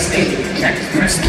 first aid, check first.